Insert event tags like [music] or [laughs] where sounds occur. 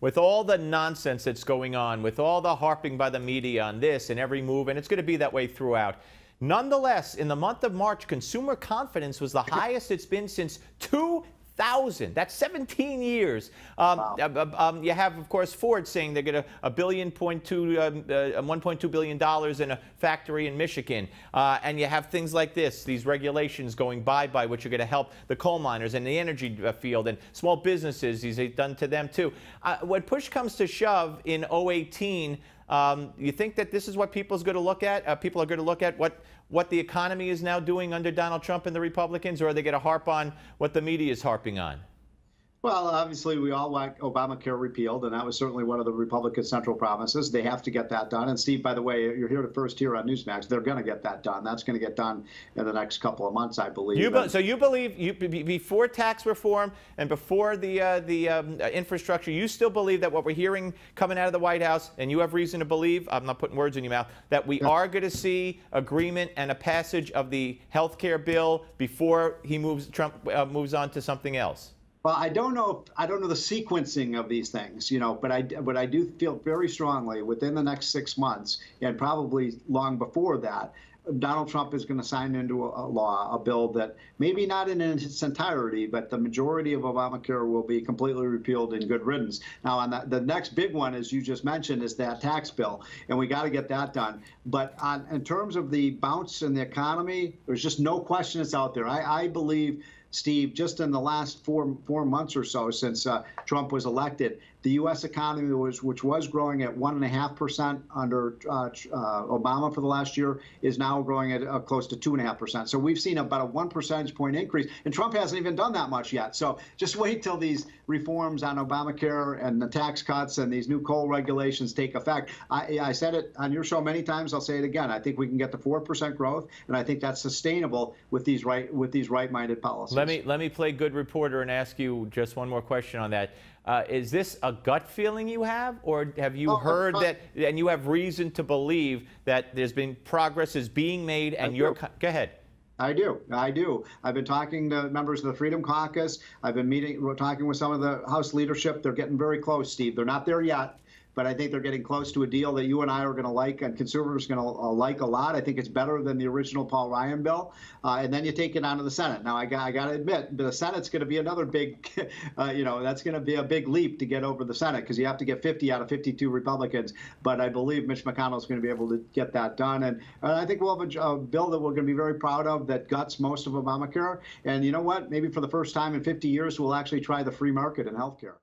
with all the nonsense that's going on, with all the harping by the media on this and every move, and it's going to be that way throughout. Nonetheless, in the month of March, consumer confidence was the [laughs] highest it's been since 2000. That's 17 years. Um, Wow. uh, uh, um, you have, of course, Ford saying they're going to a billion point two, um, uh, 1.2 billion dollars in a factory in Michigan, uh, and you have things like this, these regulations going bye bye, which are going to help the coal miners and the energy uh, field and small businesses. He's done to them too. Uh, when push comes to shove in 018. Um, you think that this is what people's going to look at? Uh, people are going to look at what what the economy is now doing under Donald Trump and the Republicans, or are they going to harp on what the media is harping on? Well, obviously, we all want Obamacare repealed, and that was certainly one of the Republican central promises. They have to get that done. And Steve, by the way, you're here to first here on Newsmax. They're going to get that done. That's going to get done in the next couple of months, I believe. You be, so you believe you be- before tax reform and before the uh, the um, infrastructure, you still believe that what we're hearing coming out of the White House, and you have reason to believe, I'm not putting words in your mouth, that we are going to see agreement and a passage of the health care bill before he moves Trump uh, moves on to something else. Well, I don't know. I don't know the sequencing of these things, you know, but I, but I do feel very strongly within the next six months, and probably long before that, Donald Trump is going to sign into a, a law, a bill that maybe not in its entirety, but the majority of Obamacare will be completely repealed in good riddance. Now, on the, the next big one, as you just mentioned, is that tax bill, and we got to get that done. But on, in terms of the bounce in the economy, there's just no question it's out there. I, I believe. Steve, just in the last four four months or so since uh, Trump was elected, the U.S. economy was which was growing at one and a half percent under uh, uh, Obama for the last year is now growing at uh, close to two and a half percent. So we've seen about a one percentage point increase, and Trump hasn't even done that much yet. So just [laughs] wait till these reforms on Obamacare and the tax cuts and these new coal regulations take effect. I, I said it on your show many times. I'll say it again. I think we can get to four percent growth, and I think that's sustainable with these right with these right-minded policies. Let me let me play good reporter and ask you just one more question on that. Uh, is this a gut feeling you have, or have you Oh, heard uh, that, and you have reason to believe that there's been progress is being made, and you're go ahead. I do. I do. I've been talking to members of the Freedom Caucus. I've been meeting, we're talking with some of the House leadership. They're getting very close, Steve. They're not there yet, but I think they're getting close to a deal that you and I are going to like and consumers are going to uh, like a lot. I think it's better than the original Paul Ryan bill. Uh, and then you take it on to the Senate. Now, I got, I got to admit, the Senate's going to be another big, [laughs] uh, you know, that's going to be a big leap to get over the Senate because you have to get 50 out of 52 Republicans. But I believe Mitch McConnell is going to be able to get that done. And, and I think we'll have a, a bill that we're going to be very proud of that guts most of Obamacare. And you know what? Maybe for the first time in 50 years, we'll actually try the free market in healthcare.